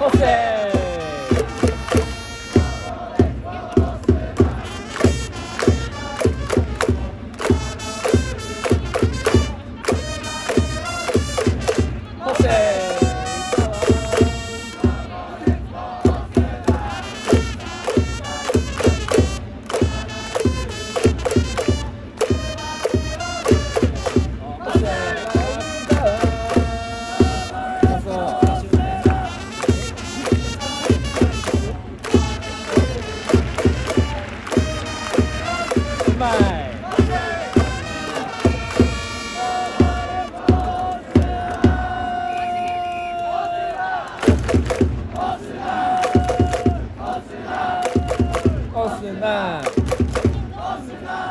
Você! É 출발 Osman. Osman.